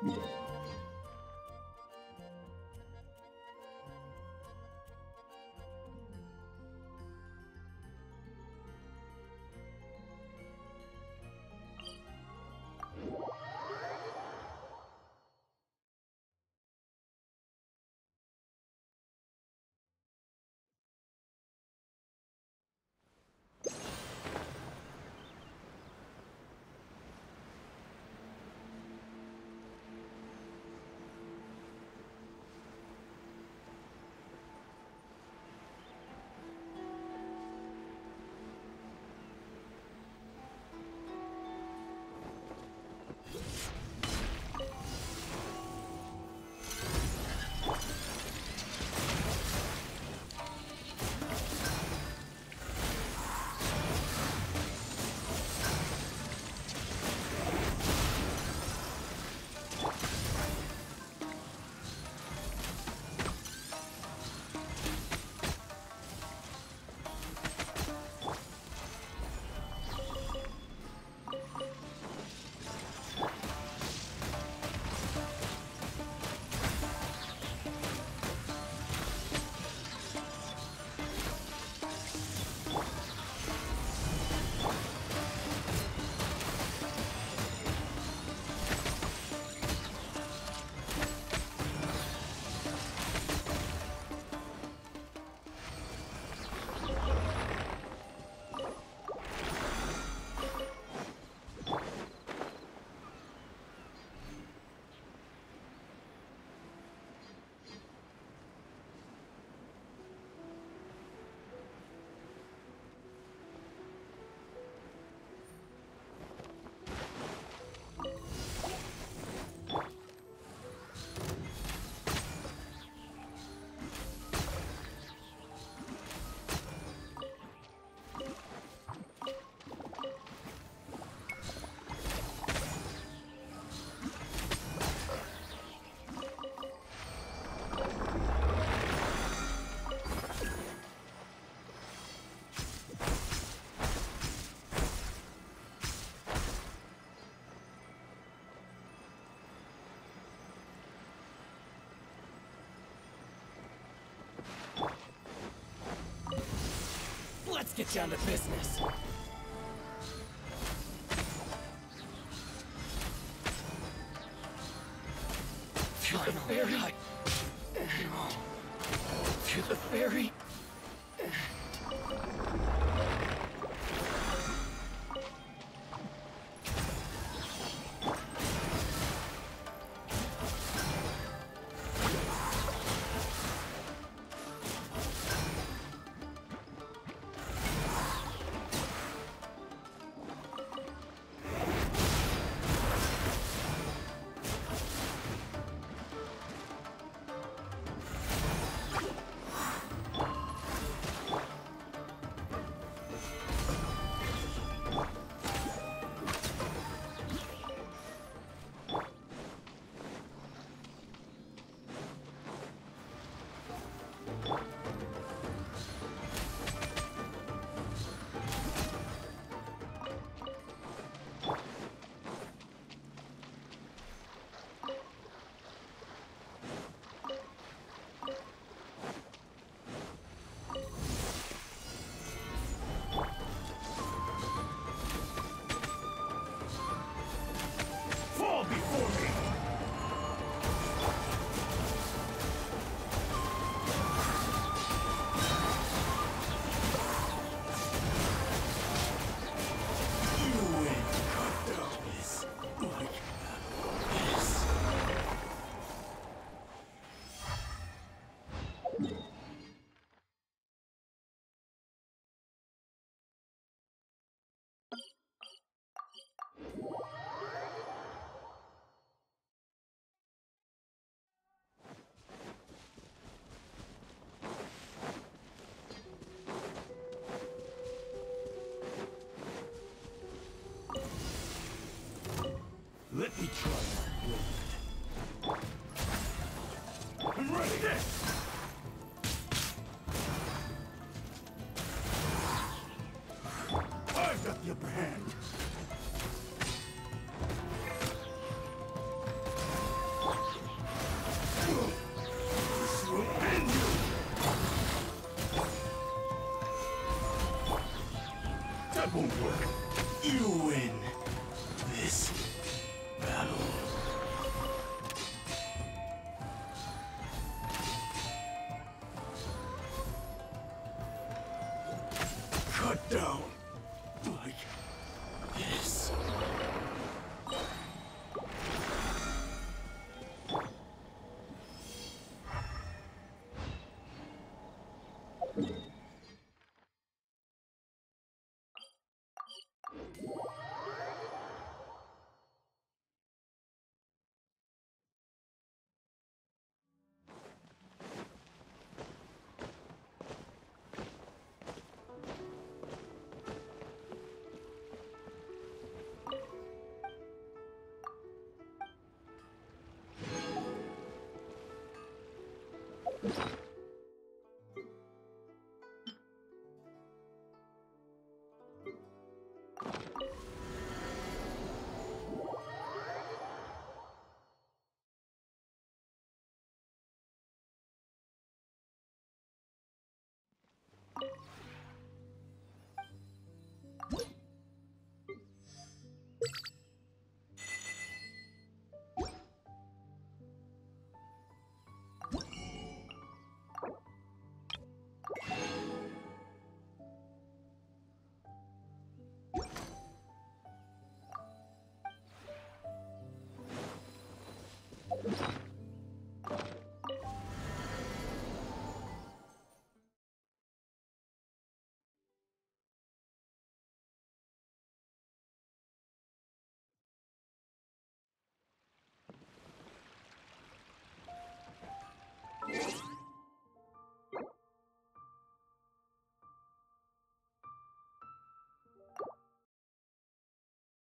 Yeah. Let's get down to business. The ferry. The ferry. Let me try my blade. I'm ready!